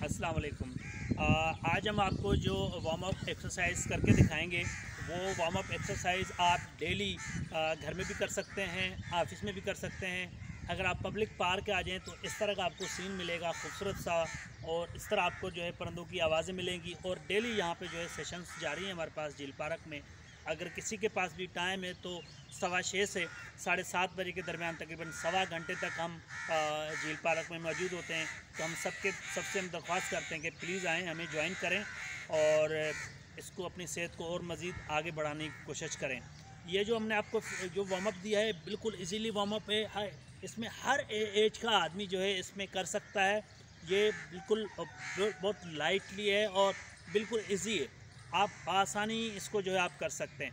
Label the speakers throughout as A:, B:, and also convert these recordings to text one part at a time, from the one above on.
A: अस्सलाम वालेकुम। आज हम आपको जो वार्म अप एक्सरसाइज करके दिखाएँगे, वो वार्म अप एक्सरसाइज आप डेली घर में भी कर सकते हैं ऑफ़िस में भी कर सकते हैं। अगर आप पब्लिक पार्क आ जाएँ तो इस तरह का आपको सीन मिलेगा, खूबसूरत सा, और इस तरह आपको जो है परिंदों की आवाज़ें मिलेंगी। और डेली यहाँ पे जो है सेशंस जारी हैं हमारे पास झील पार्क में। अगर किसी के पास भी टाइम है तो सवा छः से साढ़े सात बजे के दरमियान तकरीबन सवा घंटे तक हम झील पार्क में मौजूद होते हैं। तो हम सबके, सबसे हम दरख्वास्त करते हैं कि प्लीज़ आएँ, हमें ज्वाइन करें और इसको, अपनी सेहत को और मज़ीद आगे बढ़ाने की कोशिश करें। ये जो हमने आपको, जो वार्म अप दिया है, बिल्कुल इजीली वार्म अप है। इसमें हर एज का आदमी जो है इसमें कर सकता है। ये बिल्कुल बहुत लाइटली है और बिल्कुल इजी है। आप आसानी इसको जो है आप कर सकते हैं।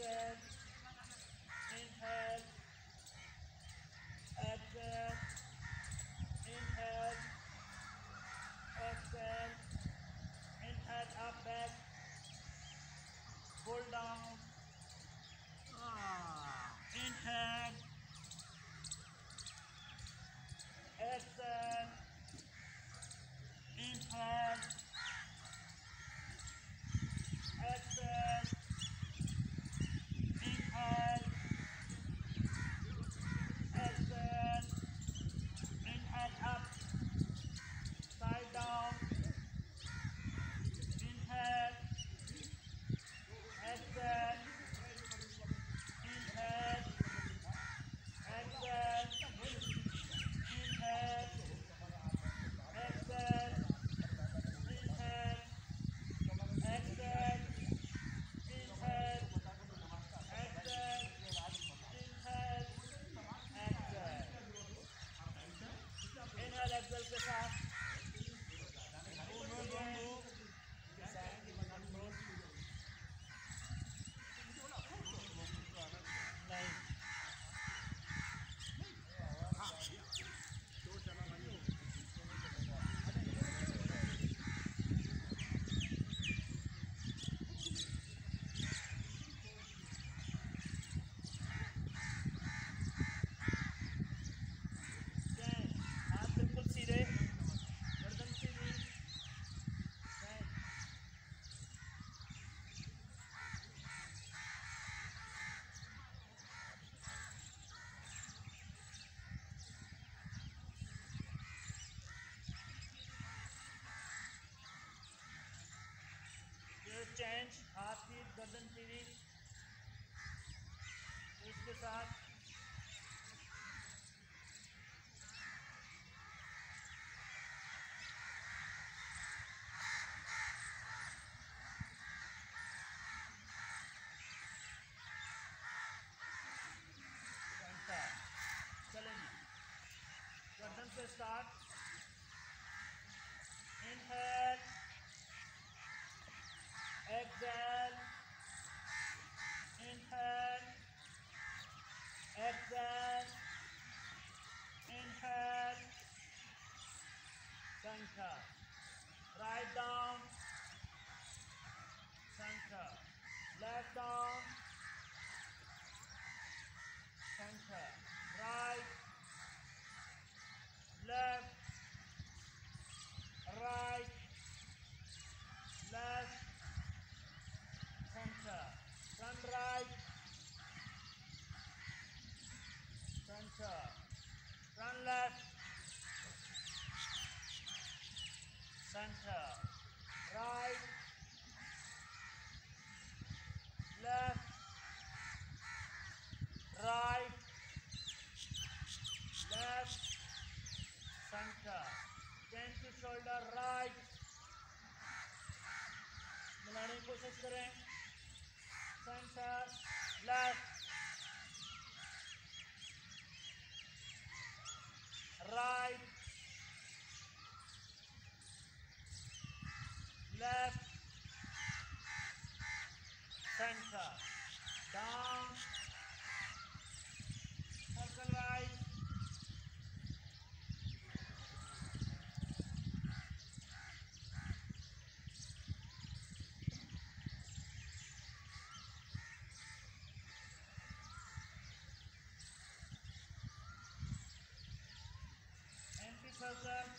A: Jeff. गर्दन इसके साथ घंटा चलेंगे गर्दन से start inhale exhale inhale exhale inhale center right down center left down center, right, left, right, left, center, turn right, center, turn left, center, right, left, right, left, center. Bend to shoulder right. मिलाने Because uh,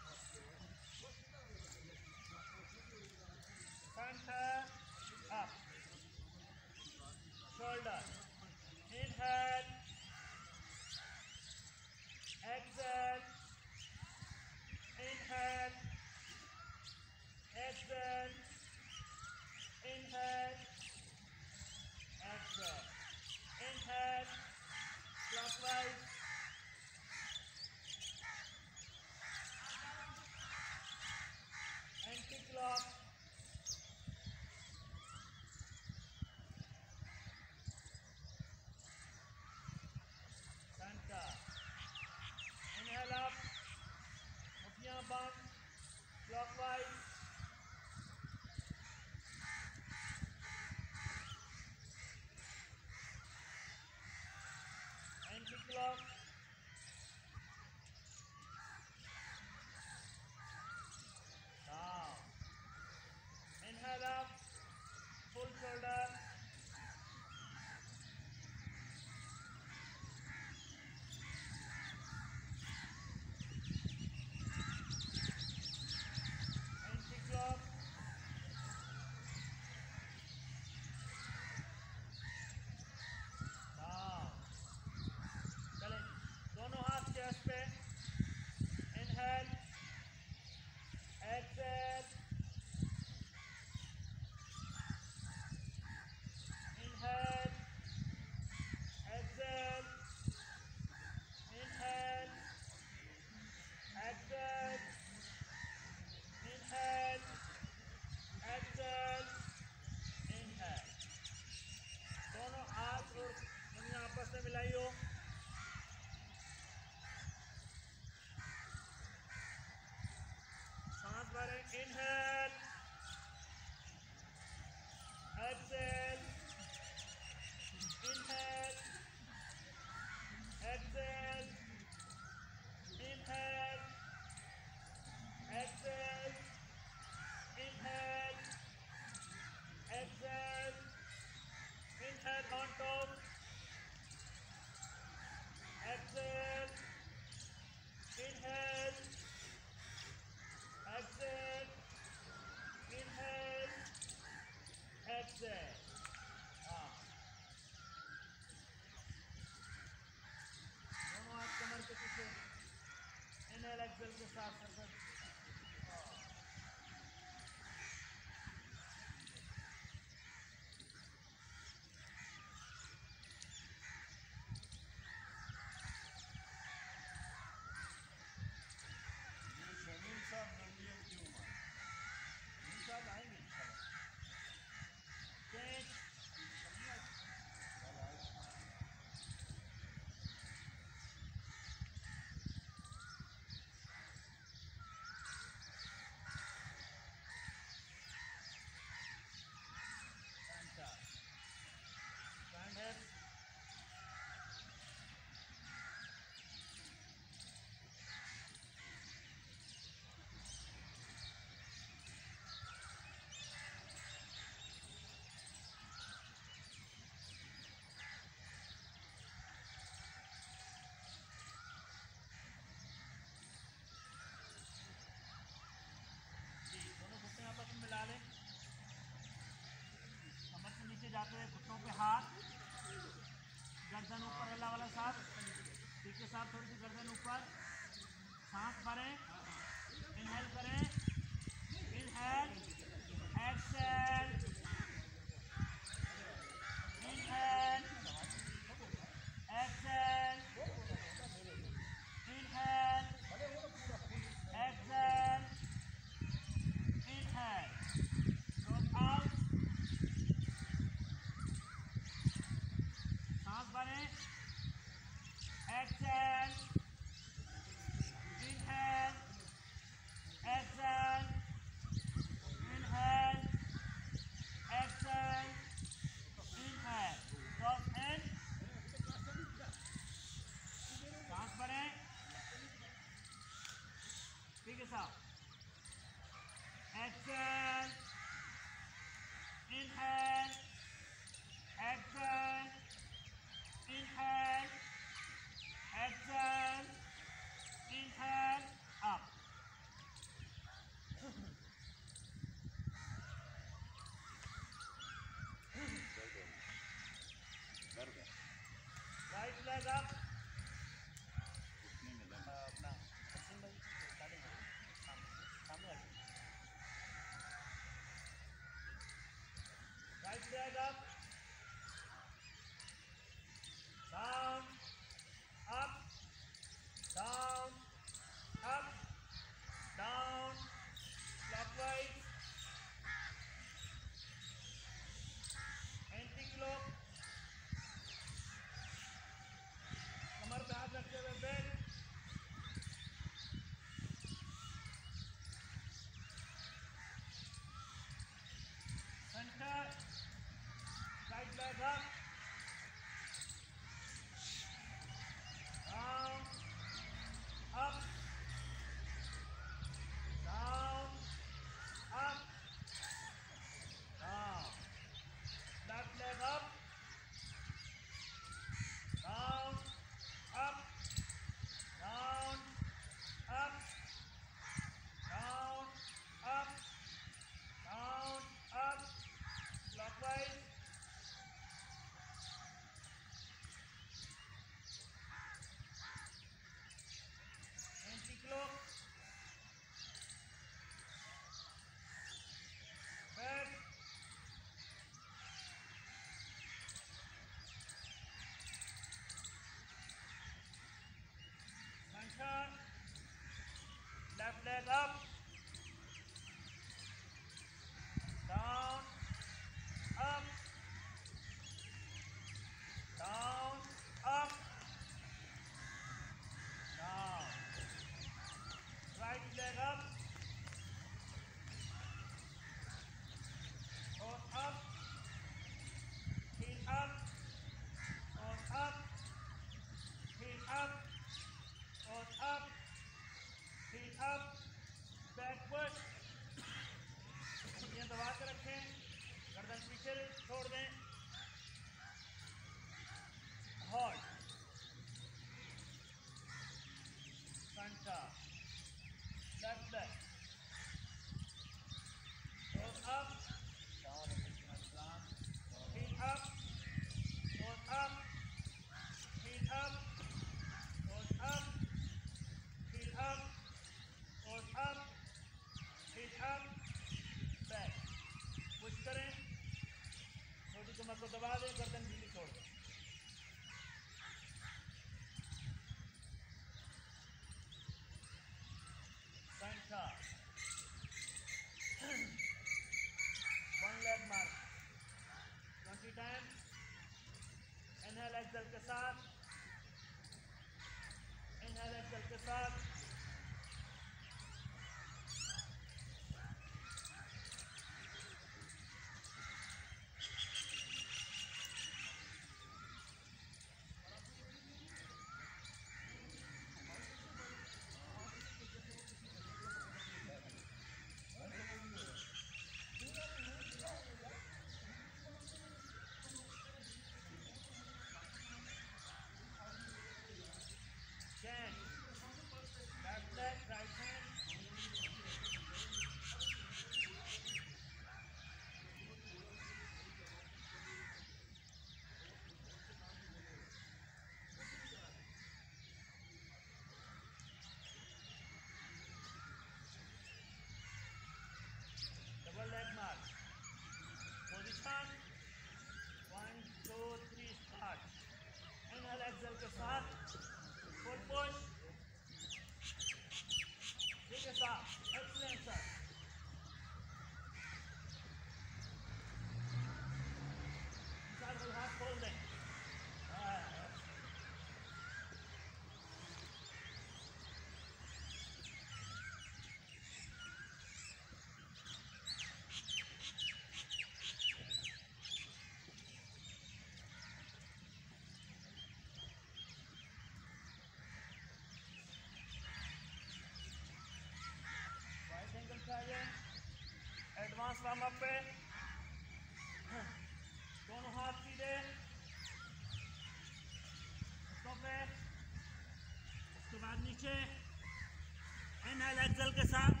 A: medical के साथ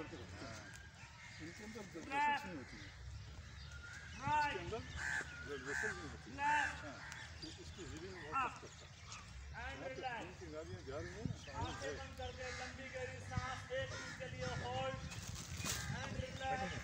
A: करते रहते हैं
B: इनके अंदर graduation नहीं होती है इसके अंदर ग्रेजुएशन नहीं होती है तो इसकी हीलिंग बहुत करता है गाड़ियाँ जा रही हैं
A: लंबी गहरी सांस एक मिनट के लिए होल्ड एंड रिलैक्स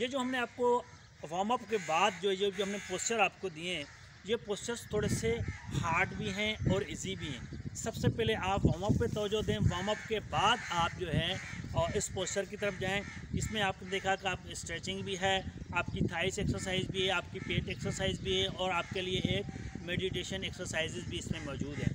A: ये जो हमने आपको वार्म अप के बाद जो, ये जो हमने पोस्चर आपको दिए हैं, ये पोस्चर्स थोड़े से हार्ड भी हैं और इजी भी हैं। सबसे पहले आप वार्म अप पे तोजो दें। वार्म अप के बाद आप जो है और इस पोस्चर की तरफ़ जाएँ। इसमें आपने देखा कि आप स्ट्रेचिंग भी है, आपकी थाइस एक्सरसाइज भी है, आपकी पेट एक्सरसाइज भी है और आपके लिए एक मेडिटेशन एक्सरसाइजेज भी इसमें मौजूद है।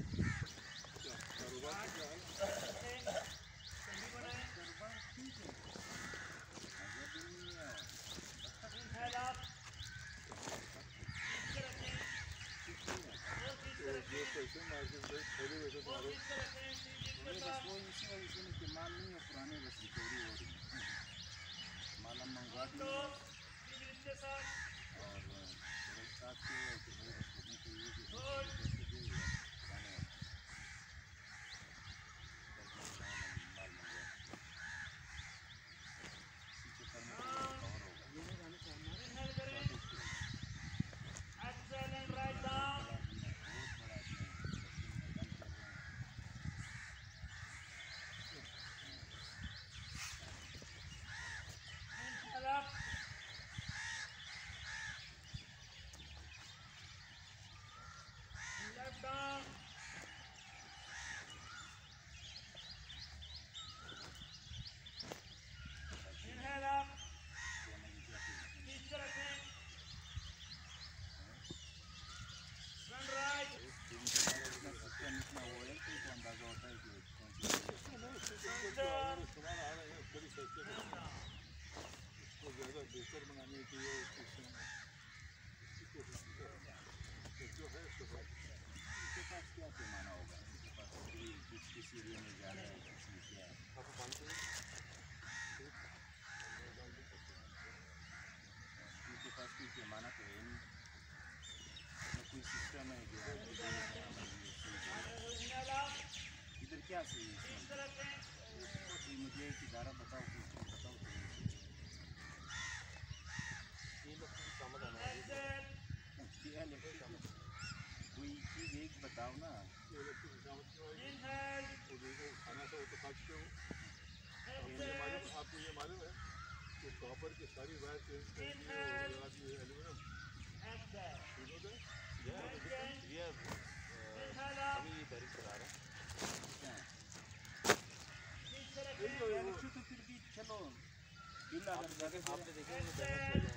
C: आपने
B: देखेंगे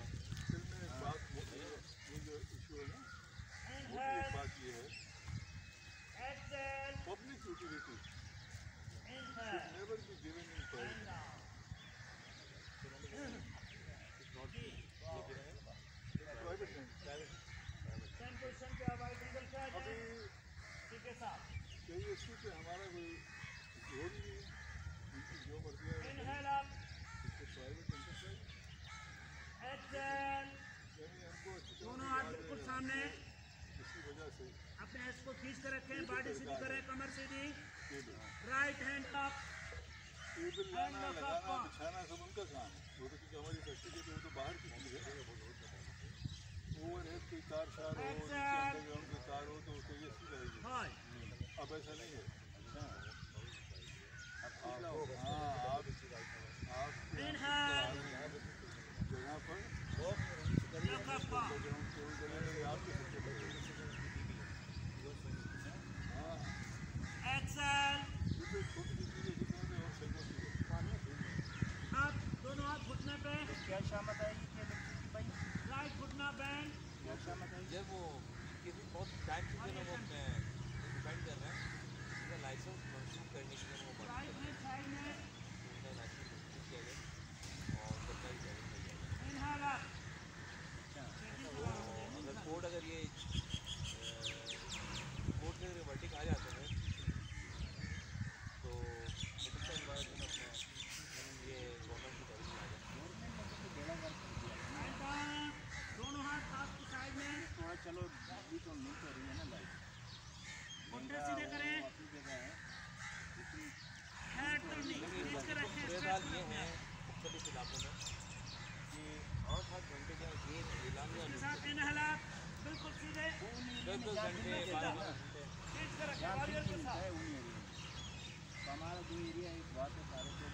B: हमारा जो एरिया है।
D: बहुत सारे सौ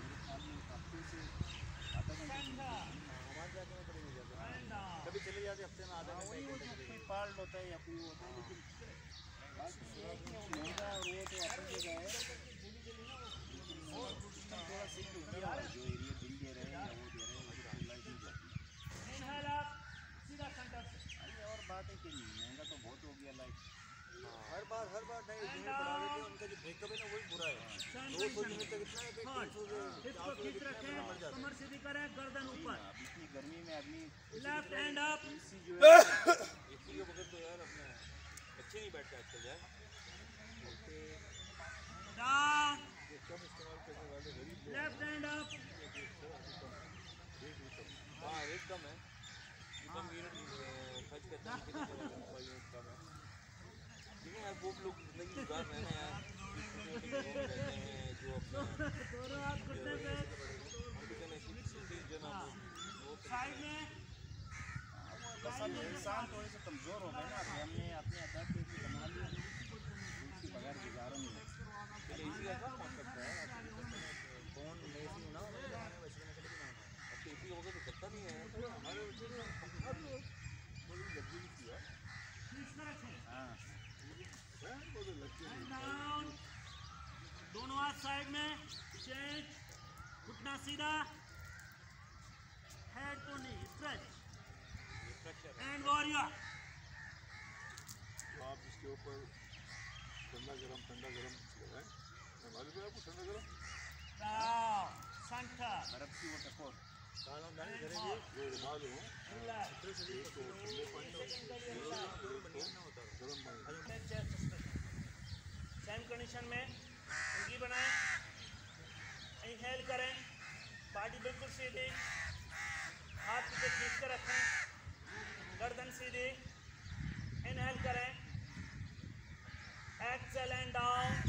C: मेरे ख्याल में हफ़्ते से आधा घंटे
D: में पड़ेगी जाते कभी चले जाते हफ़्ते में आधा
C: वही पार्ट होता है या कोई होता है लेकिन थोड़ा सीख होती हिप को
A: खींच रखें कमर सीधी करें गर्दन ऊपर।
C: गर्मी में
A: लेफ़्ट हैंड
C: शांत हो
A: सेम कंडीशन में उंगली बनाएँ इनहेल करें बॉडी बिल्कुल सीधी हाथ पीछे खींच कर रखें गर्दन सीधी इनहेल करें एक्सेल एंड डाउन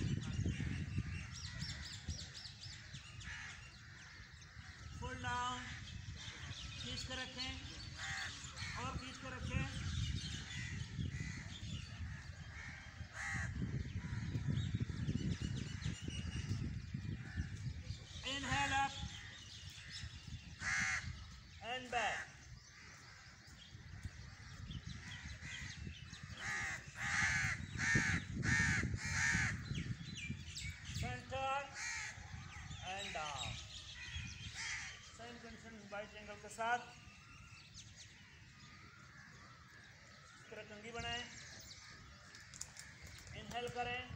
A: हेल्प करें।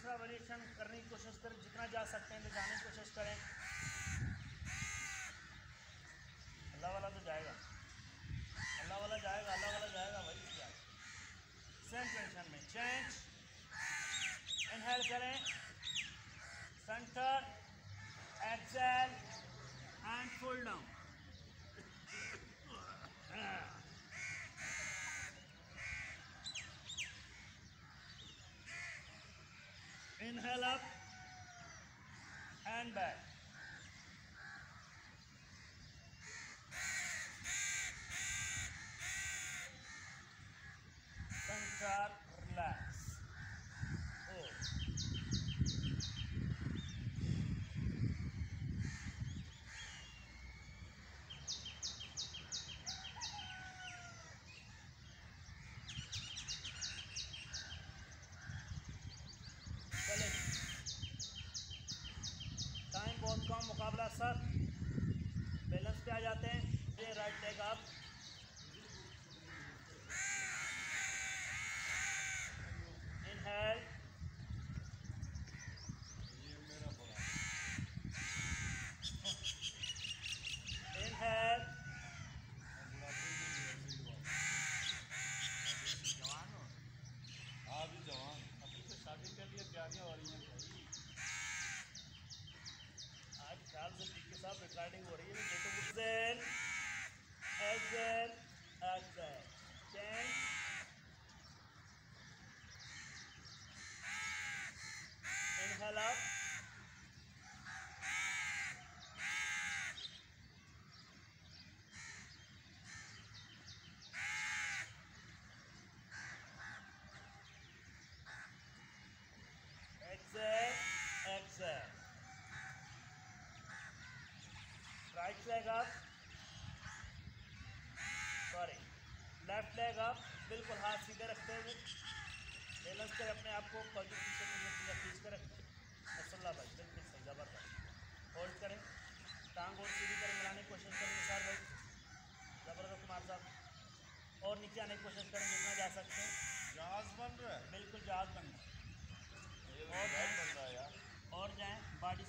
A: तीसरा वेरिएशन करने की कोशिश करें, जितना जा सकते हैं, दिखाने की कोशिश करें। अल्लाह वाला तो जाएगा। अल्लाह वाला जाएगा, अल्लाह वाला जाएगा, वही जाएगा सेम पोजिशन में। चेंज इनहेल करें। Center exhale and full down Inhale up and back. Center, relax. Oh. चले टाइम बहुत कम मुकाबला सर बैलेंस पे आ जाते हैं ये राइट लेग आप इनहेल इनहेल जवान हो
B: हाँ अभी जवान
A: अभी तो शादी के लिए तैयारियाँ हो रही हैं भाई आज ख्याल से के साथ रिकॉर्डिंग हो रही है देखो exhale exhale exhale change inhale up exhale, exhale. Right leg up. Sorry. Left leg up. बिल्कुल हाथ सीधे रखते हुए। बैलेंस कर अपने आप को पीछे पीछे खींच कर रखें। मसल्ला भाई बिल्कुल सही ज़बरदस्त। होल्ड करें। टांग और सीधी करें मिलाने की कोशिश करें निसार भाई ज़बरदस्त कुमार साहब। और नीचे आने की कोशिश करें जितना जा सकते हैं।
B: जहाज़ बन रहा है?
A: बिल्कुल जहाज़ बन और
B: रहा है यार।
A: और जाएँ बॉडी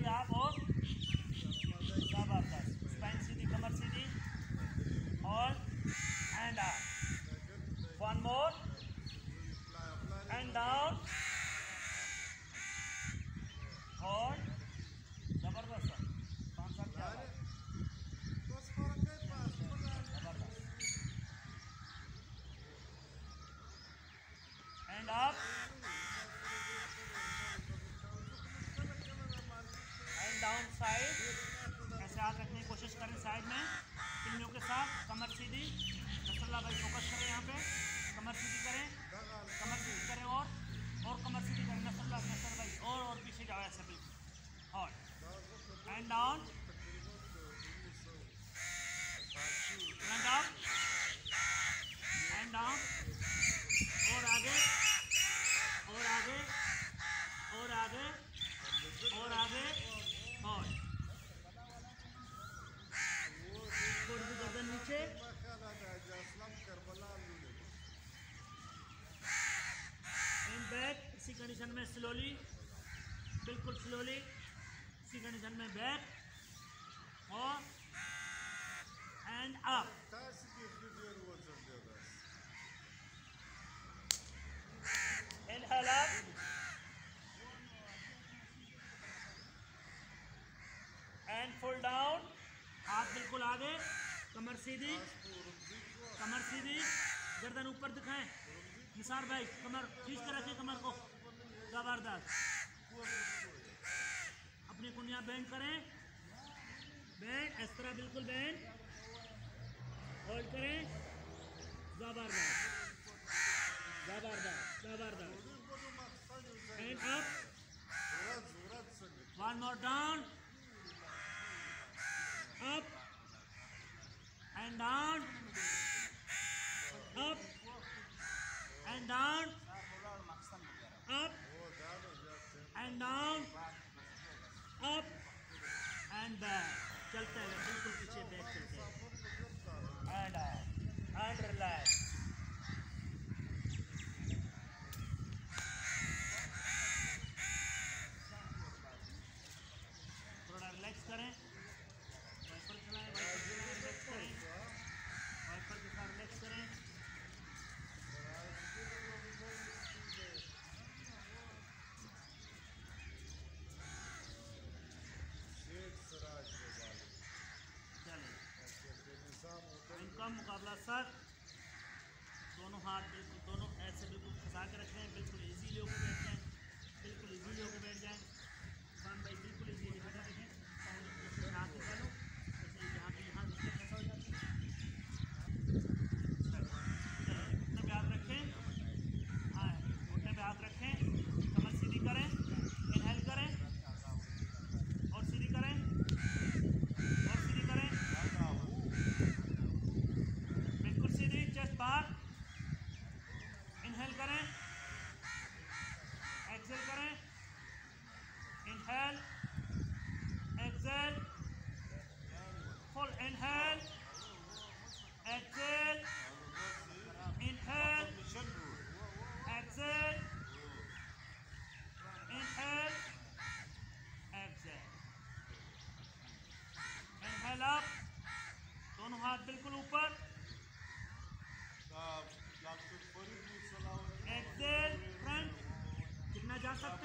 A: आगे आप और ज़बरदस्त स्पैन सीधी कमर सीधी और and one more and down और ज़बरदस्त। पाँच साल क्या ज़बरदस्त। एंड आप ज़्यादा फोकस करें यहाँ पे। कमर सीधी करें। कमर सीधी करें और और कमर सीधी करें। नसल नसल भाई, और और पीछे जाओ ऐसे बिल्कुल और एंड डाउन फुल डाउन हाथ बिल्कुल आगे। कमर सीधी। कमर सीधी। गर्दन ऊपर दिखाएँ। निसार भाई, कमर। खींच कर रखें कमर को। ज़बरदस्त अपनी कुंडिया बैंक करें। बैंक इस तरह बिल्कुल बैंक होल्ड करें। ज़बरदस्त ज़बरदस्त ज़बरदस्त and up one more down up and down, up and down, up and down, up and back. चलते हैं बिल्कुल पीछे बैक चलते हैं एंड एंड रिलैक्स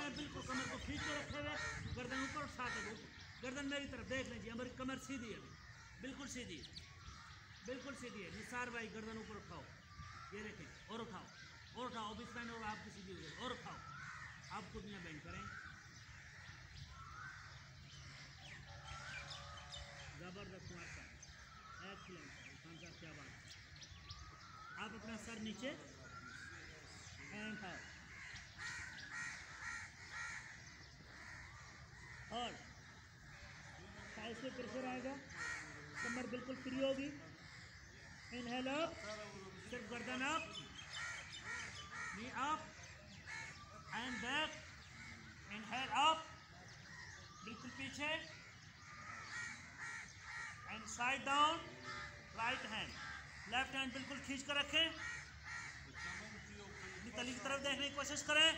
A: हैं, बिल्कुल कमर को खींच के रखे हुए गर्दन ऊपर के दो गर्दन मेरी तरफ़ देख लीजिए, हमारी कमर सीधी है, बिल्कुल सीधी है, बिल्कुल सीधी है। निसार भाई, गर्दन ऊपर उठाओ, ये देखें, और उठाओ और उठाओ अभी स्पैन और आपकी सीधी हो गई और उठाओ, आप कुर्नियाँ बैंड करें। ज़बरदस्त कुमार साहब एक्सीलेंट खान साहब क्या बात है। आप अपना सर नीचे एंड हाउ और साइड से प्रेशर आएगा कमर बिल्कुल फ्री होगी। इनहेल अप सिर्फ़ गर्दन up knee up and back inhale up बिल्कुल पीछे। And side down right hand left hand बिल्कुल खींच कर रखें। तली की तरफ़ देखने की कोशिश करें।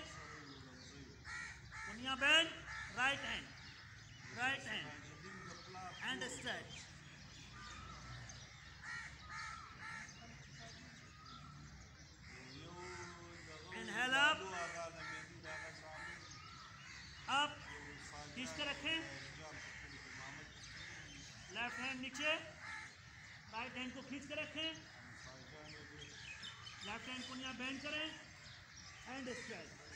A: Punia bend right hand right hand and stretch inhale up up खींच कर रखें लेफ़्ट हैंड नीचे। राइट हैंड को खींच कर रखें। लेफ़्ट हैंड को यहाँ बैंड करें। एंड स्ट्रेच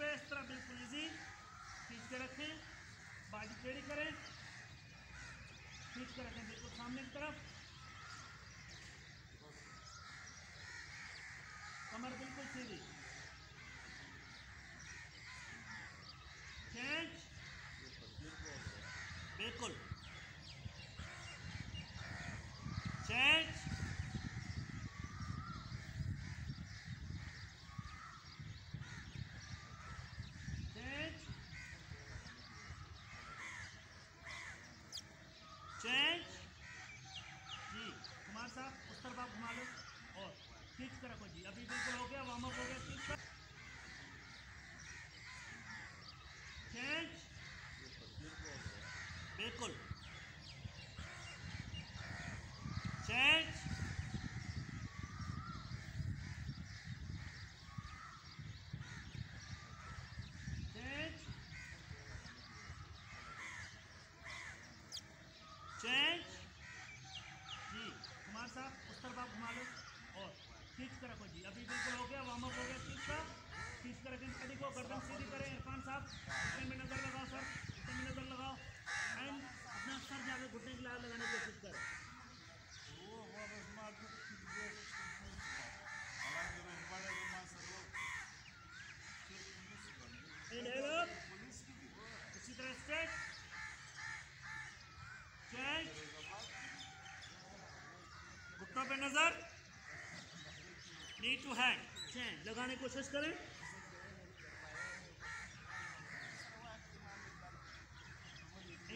A: पे इस तरह बिल्कुल इजी खींच के रखें, बाजू टेढ़ी करें, खींच के रखें बिल्कुल सामने की तरफ़ कमर बिल्कुल सीधी चेंज बिल्कुल चेंज चेंज चेंज जी कुमार साहब उस तरफ़ आप घुमा लो और खींच कर रखो जी अभी बिल्कुल हो गया वार्म अप हो गया खींच कर चेंज बिल्कुल चेंज चेंज चेंज जी कुमार साहब उस तरफ़ आप घुमा लो और खींच कर रखो जी अभी बिल्कुल हो गया वार्म अप हो गया खींच कर खींच कर रखें बॉडी को गर्दन सीधी करें इरफान साहब घुटने में नज़र लगाओ सर घुटने में नज़र लगाओ एंड अपना सर जाकर घुटने की लाल लगाने की कोशिश करें Inhale up. इसी तरह स्ट्रेच चेंज घुटनों पे नज़र। नी टू चेंज लगाने की कोशिश करें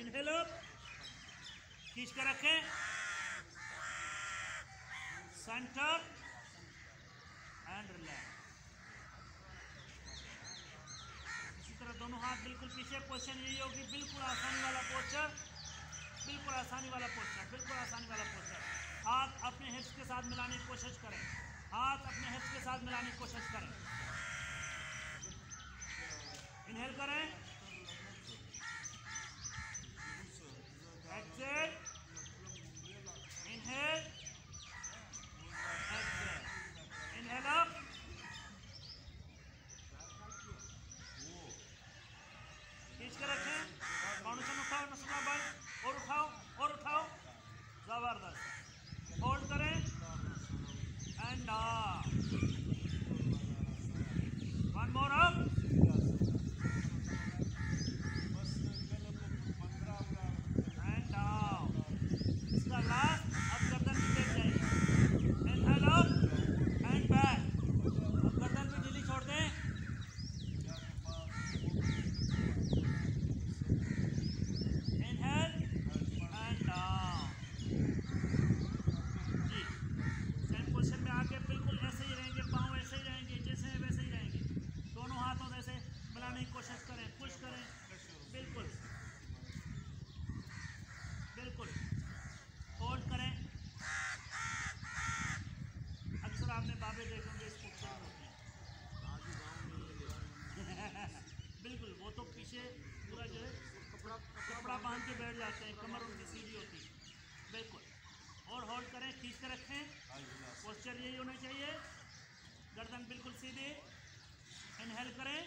A: इनहेल अप खींच कर रखें सेंटर एंड रिलैक्स इसी तरह दोनों हाथ बिल्कुल पीछे पोजीशन यही होगी बिल्कुल आसानी वाला पोस्चर बिल्कुल आसानी वाला पोस्चर बिल्कुल आसानी वाला पोस्चर हाथ अपने हिप्स के साथ मिलाने की कोशिश करें। हाथ अपने हिप्स के साथ मिलाने की कोशिश करें। इनहेल करें।
E: पोस्चर यही होना चाहिए। गर्दन बिल्कुल सीधे। इनहेल करें।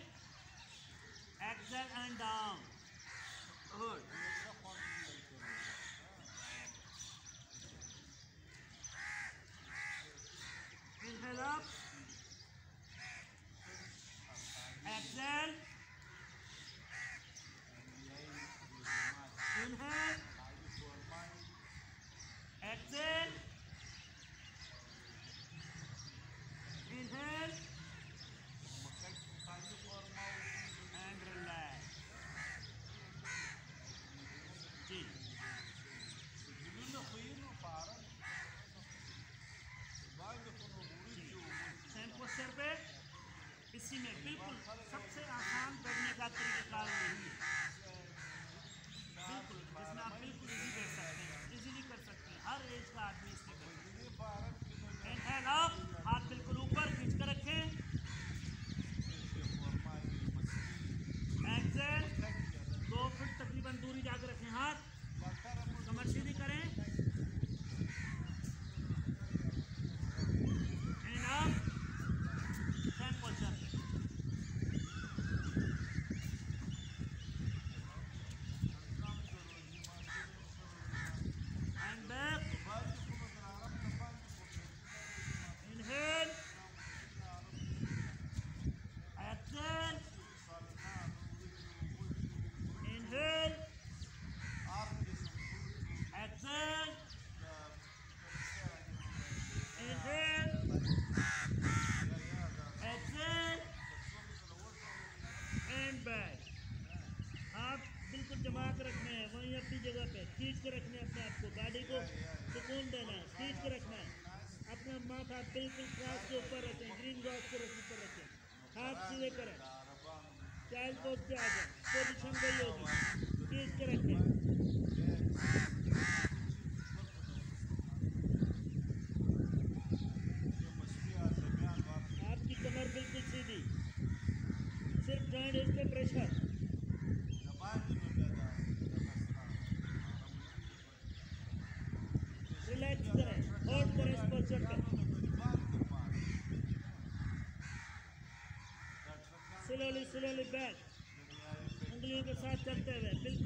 E: हाथ बिल्कुल क्रास के ऊपर रखें ग्रीन बॉक्स के ऊपर रखें हाथ सीधे करें चाइल्ड पोस्ट पे आ जाए पोजिशन वही होगी उंगलियों के साथ चलते हुए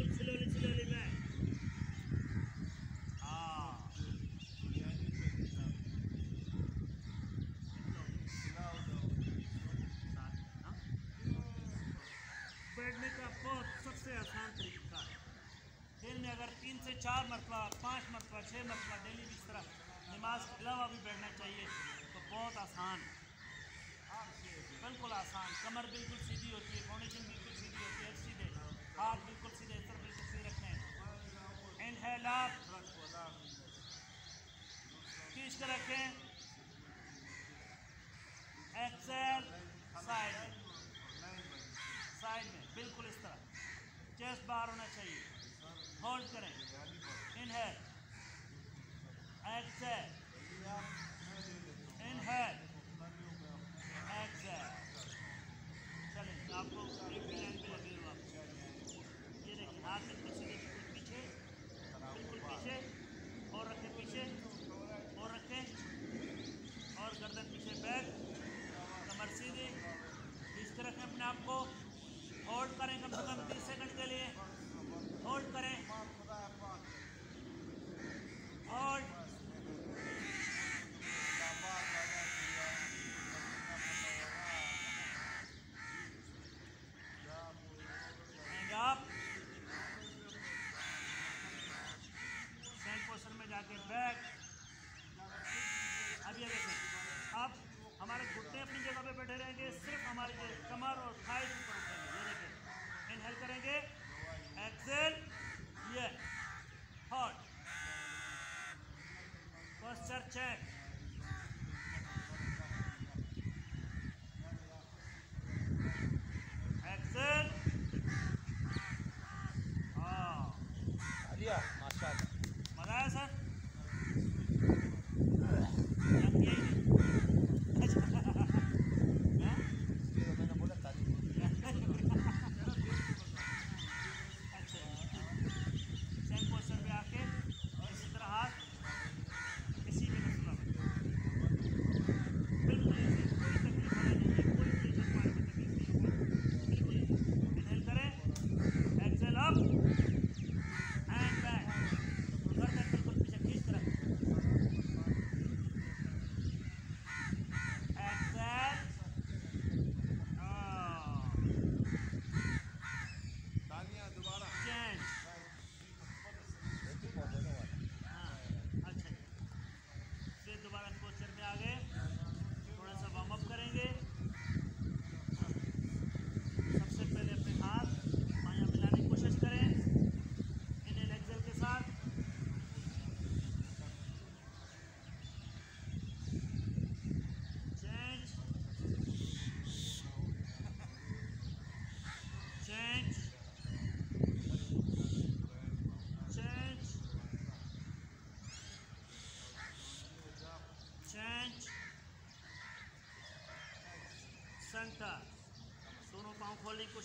A: check.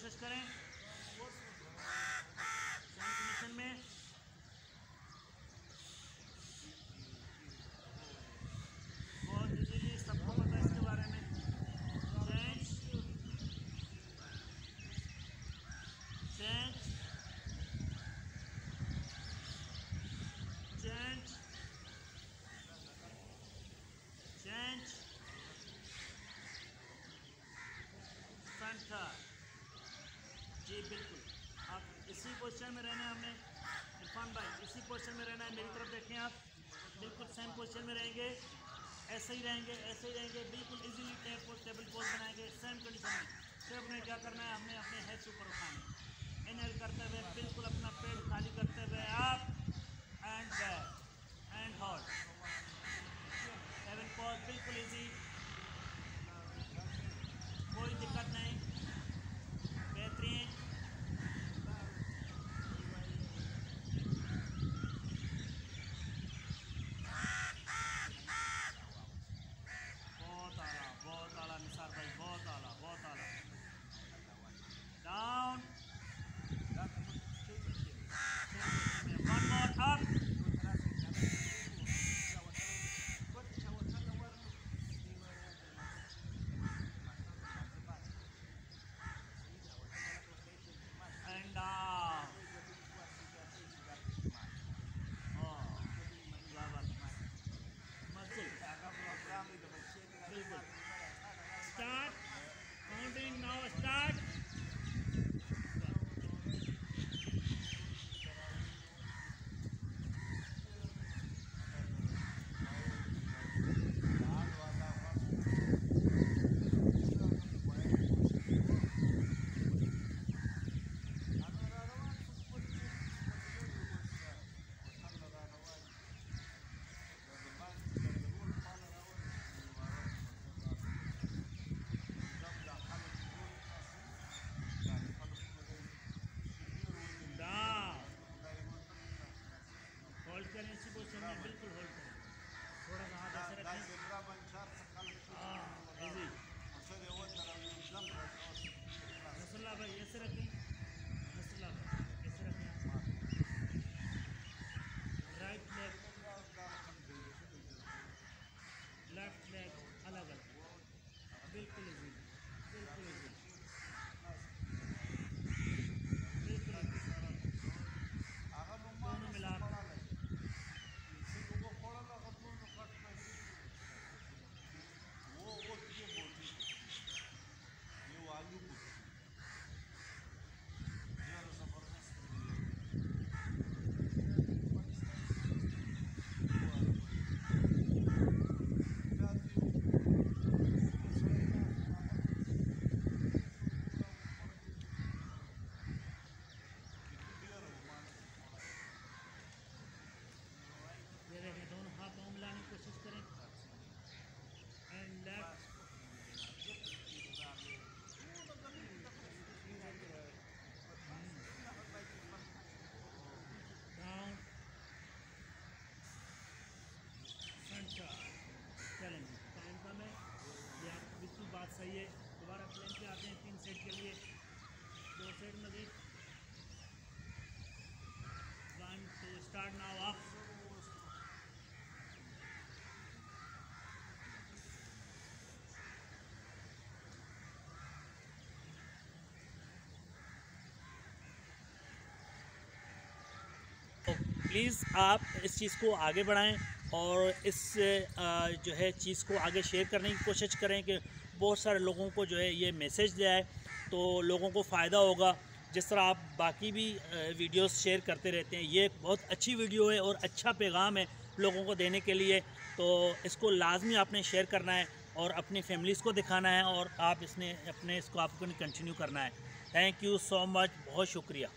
A: कोशिश करें सेंटर में बहुत इजीली सबको पता है इसके बारे में change change change change center जी बिल्कुल आप इसी पोजीशन में रहना है हमने इरफान भाई, इसी पोजीशन में रहना है, मेरी तरफ़ देखें आप। बिल्कुल सेम पोजीशन में रहेंगे। ऐसे ही रहेंगे, ऐसे ही रहेंगे। बिल्कुल easily tape pose table pose बनाएँगे। सेम कंडीशन में। फिर अपने क्या करना है? हमने अपने हेड्स ऊपर उठाने इनहेल करते हुए, बिल्कुल अपना पेट खाली करते हुए आप। एंड बैक एंड हॉट सेवन पोज बिल्कुल इजी प्लीज़ आप इस चीज़ को आगे बढ़ाएँ और इस जो है चीज़ को आगे शेयर करने की कोशिश करें कि बहुत सारे लोगों को जो है ये मैसेज जाए तो लोगों को फ़ायदा होगा। जिस तरह आप बाकी भी वीडियोस शेयर करते रहते हैं, ये बहुत अच्छी वीडियो है और अच्छा पैगाम है लोगों को देने के लिए तो इसको लाजमी आपने शेयर करना है और अपनी फैमिलीज़ को दिखाना है और आप इसने, अपने, इसको आपको कंटिन्यू करना है। थैंक यू सो मच बहुत शुक्रिया।